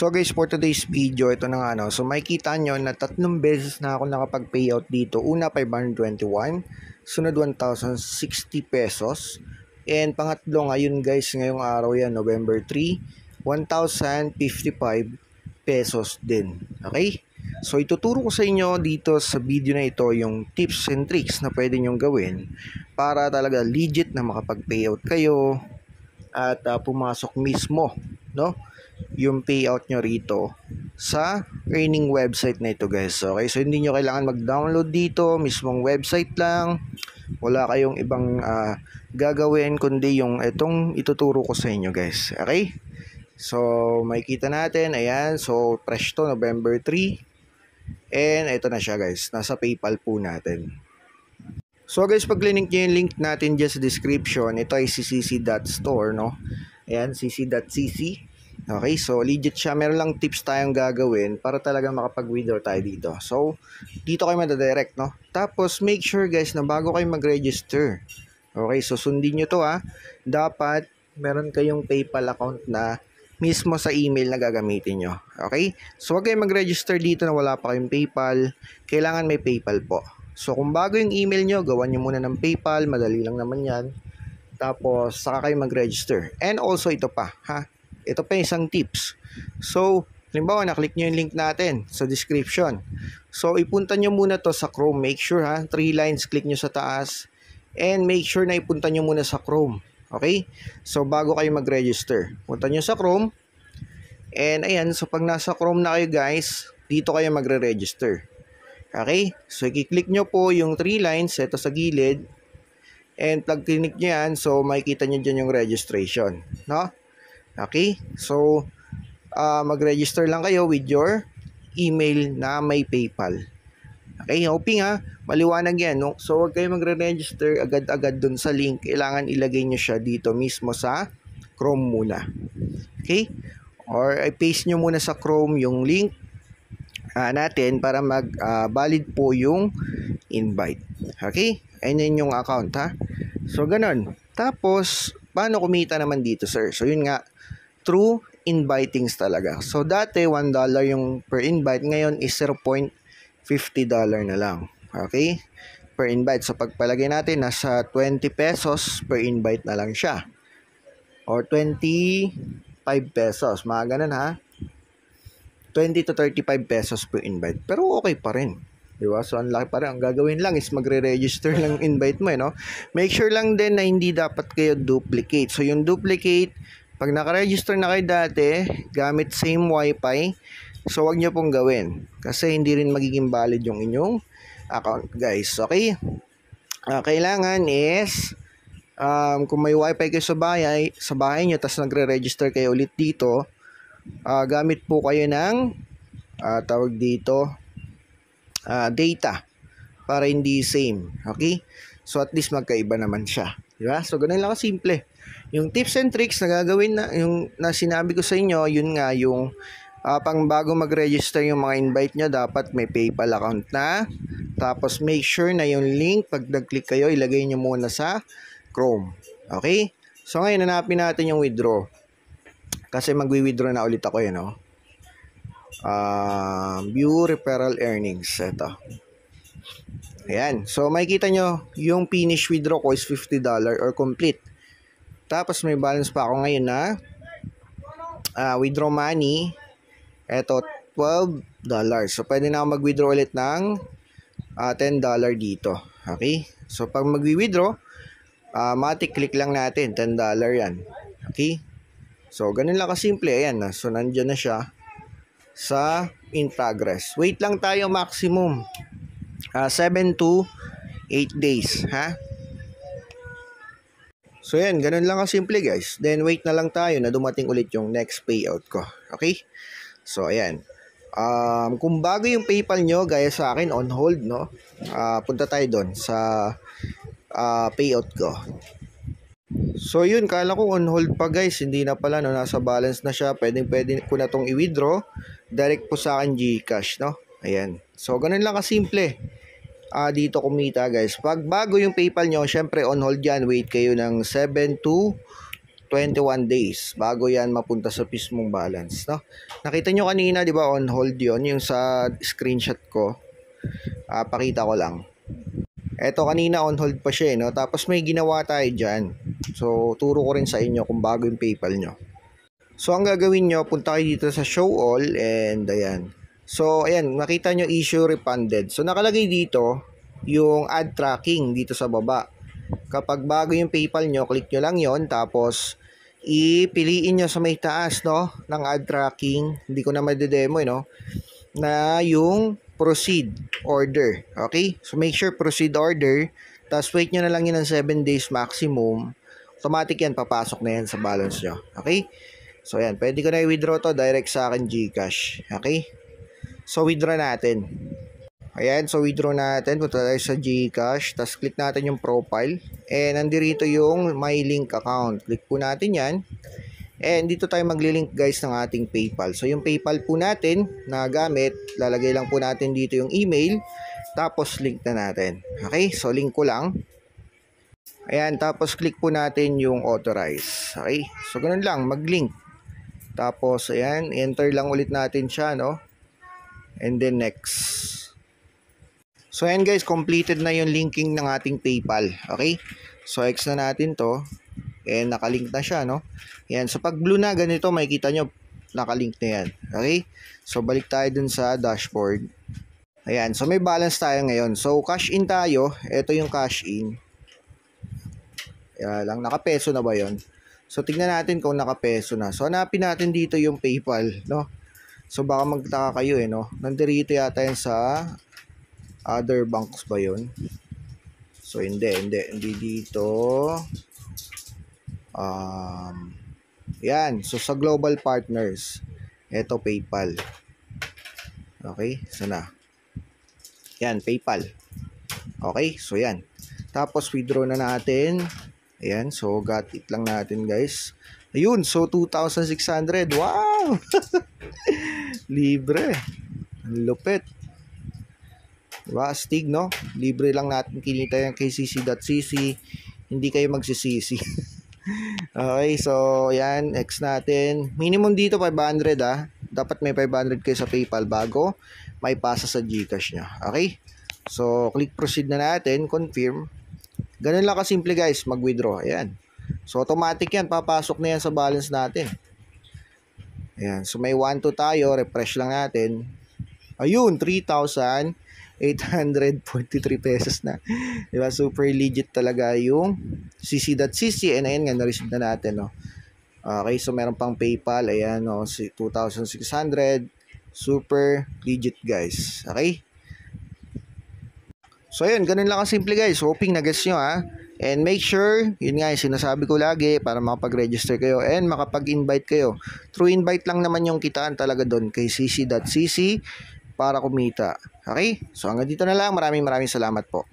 So guys, for today's video, ito na nga no. So makikita nyo na tatlong beses na ako nakapag-payout dito. Una 521, sunod 1,060 pesos. And pangatlo ngayon guys, ngayong araw yan, November 3, 1,055 pesos din. Okay? So ituturo ko sa inyo dito sa video na ito yung tips and tricks na pwede nyong gawin para talaga legit na makapag-payout kayo at uh, pumasok mismo, no? Yung payout nyo rito sa earning website na ito guys. Okay, so hindi nyo kailangan mag-download dito, mismong website lang. Wala kayong ibang uh, gagawin kundi yung itong ituturo ko sa inyo guys. Okay? So, makikita natin, ayan, so fresh to November 3. And ito na siya guys, nasa PayPal po natin. So guys, pag link nyo yung link natin dyan sa description, ito ay ccc.store, no? Ayan, cc.cc. Okay, so legit siya. Meron lang tips tayong gagawin para talaga makapag-withdraw tayo dito. So, dito kayo madadirect, no? Tapos, make sure guys na bago kayo mag-register. Okay, so sundin nyo to ha. Dapat meron kayong PayPal account na mismo sa email na gagamitin nyo. Okay? So, huwag kayong mag-register dito na wala pa kayong PayPal. Kailangan may PayPal po. So, kung bago yung email nyo, gawan nyo muna ng PayPal. Madali lang naman yan. Tapos, saka kayo mag-register. And also, ito pa, ha? Ito pa isang tips. So, halimbawa, naklik nyo yung link natin sa description. So, ipunta nyo muna to sa Chrome. Make sure ha, three lines, click nyo sa taas. And make sure na ipunta nyo muna sa Chrome. Okay? So, bago kayo mag-register. Punta nyo sa Chrome. And ayan, so pag nasa Chrome na kayo guys, dito kayo magre-register. Okay? So, i-click nyo po yung three lines, ito sa gilid. And pag click nyo yan, so makikita nyo dyan yung registration. No? Okay? So, uh, mag-register lang kayo with your email na may PayPal. Okay, hoping ha, maliwanag yan. No? So, huwag kayo magre-register agad-agad dun sa link. Kailangan ilagay nyo siya dito mismo sa Chrome muna. Okay? Or i-paste nyo muna sa Chrome yung link uh, natin para mag-valid uh, po yung invite. Okay? Ayun yung account ha. So, ganun. Tapos, paano kumita naman dito, sir? So, yun nga, through invitings talaga. So, dati, $1 yung per invite. Ngayon is $0.50 na lang. Okay? Per invite. So, pagpalagay natin, nasa 20 pesos per invite na lang siya. Or 25 pesos. Mga ganun ha. 20 to 35 pesos per invite. Pero okay pa rin. Di ba? So, ang laki pa rin. Ang gagawin lang is magre-register lang invite mo, eh, no? Make sure lang din na hindi dapat kayo duplicate. So, yung duplicate, pag nakaregister na kayo dati, gamit same wifi, so wag nyo pong gawin. Kasi hindi rin magiging valid yung inyong account, guys. Okay? Uh, kailangan is, um, kung may wifi kayo sa bahay, sa bahay nyo, tapos nagre-register kayo ulit dito, uh, gamit po kayo ng, uh, tawag dito, uh, data para hindi same. Okay? So at least magkaiba naman siya. Di ba? So ganun lang simple. Yung tips and tricks na gagawin na yung na sinabi ko sa inyo, yun nga yung uh, pang bago mag-register yung mga invite nyo, dapat may PayPal account na. Tapos make sure na yung link, pag nag-click kayo, ilagay nyo muna sa Chrome. Okay? So ngayon, hanapin natin yung withdraw. Kasi magwi-withdraw na ulit ako yun, no? Uh, view referral earnings. Ito. Ayan. So, makikita nyo, yung finish withdraw ko is $50 or complete. Tapos may balance pa ako ngayon na uh, withdraw money. Ito, $12. So, pwede na ako mag-withdraw ulit ng uh, $10 dito. Okay? So, pag mag-withdraw, uh, matic click lang natin. $10 yan. Okay? So, ganun lang kasimple. Ayan. So, nandyan na siya sa in progress. Wait lang tayo maximum. Uh, 7 to 8 days. Ha? So yan, ganun lang simple guys. Then wait na lang tayo na dumating ulit yung next payout ko. Okay? So ayan. Um, kung bago yung PayPal nyo, gaya sa akin, on hold, no? Uh, punta tayo doon sa uh, payout ko. So yun, kala ko on hold pa guys. Hindi na pala, no? Nasa balance na siya. Pwedeng pwede ko na tong i-withdraw. Direct po sa akin Gcash, no? Ayan. So ganun lang kasimple uh, dito kumita guys. Pag bago yung PayPal nyo, syempre on hold yan. Wait kayo ng 7 to 21 days bago yan mapunta sa mismong balance, no? Nakita nyo kanina, di ba, on hold yon yung sa screenshot ko. Ah, pakita ko lang. Eto kanina on hold pa siya, eh, no? Tapos may ginawa tayo dyan. So, turo ko rin sa inyo kung bago yung PayPal nyo. So, ang gagawin nyo, punta kayo dito sa show all and ayan. So, ayan, makita nyo issue refunded. So, nakalagay dito yung ad tracking dito sa baba. Kapag bago yung PayPal nyo, click nyo lang yon Tapos, ipiliin nyo sa may taas, no? Ng ad tracking. Hindi ko na madedemo, eh, no? Na yung proceed order. Okay? So, make sure proceed order. Tapos, wait nyo na lang yun ng 7 days maximum. Automatic yan, papasok na yan sa balance nyo. Okay? So, ayan. Pwede ko na i-withdraw to direct sa akin Gcash. Okay? So, withdraw natin. Ayan, so withdraw natin. Punta tayo sa Gcash. Tapos click natin yung profile. And nandito yung my link account. Click po natin yan. And dito tayo maglilink guys ng ating PayPal. So yung PayPal po natin na gamit, lalagay lang po natin dito yung email. Tapos link na natin. Okay, so link ko lang. Ayan, tapos click po natin yung authorize. Okay, so ganun lang, mag-link. Tapos ayan, enter lang ulit natin siya, no? And then next. So ayan guys, completed na yung linking ng ating PayPal. Okay? So X na natin to. And nakalink na siya, no? Yan. So pag blue na ganito, makikita nyo, nakalink na yan. Okay? So balik tayo dun sa dashboard. Ayan. So may balance tayo ngayon. So cash in tayo. Ito yung cash in. Yan lang. Nakapeso na ba yon? So tignan natin kung nakapeso na. So hanapin natin dito yung PayPal, no? So baka magtaka kayo eh, no? Nandito yata yan sa other banks ba yun? So, hindi, hindi. Hindi dito. Um, yan. So, sa global partners, ito PayPal. Okay? Sana. Yan, PayPal. Okay? So, yan. Tapos, withdraw na natin. Ayan. So, got it lang natin, guys. Ayun. So, 2,600. Wow! Libre. Ang lupit. Diba? Astig, no? Libre lang natin kinita yung kay cc.cc. Hindi kayo magsisisi. okay, so, yan. X natin. Minimum dito, 500, ah. Dapat may 500 kayo sa PayPal bago may pasa sa Gcash nyo. Okay? So, click proceed na natin. Confirm. Ganun lang kasimple, guys. Mag-withdraw. Ayan. So, automatic yan. Papasok na yan sa balance natin. Ayan. So, may 1 to tayo. Refresh lang natin. Ayun, 3,000. 843 pesos na. Di ba? Super legit talaga yung cc.cc and ayan nga, na-receive na natin, no? Okay, so meron pang PayPal, ayan, no? 2,600. Super legit, guys. Okay? So, ayun, ganun lang simple guys. Hoping na guess nyo, ha? And make sure, yun nga yung sinasabi ko lagi para makapag-register kayo and makapag-invite kayo. Through invite lang naman yung kitaan talaga doon kay cc.cc para kumita. Okay? So hanggang dito na lang. Maraming maraming salamat po.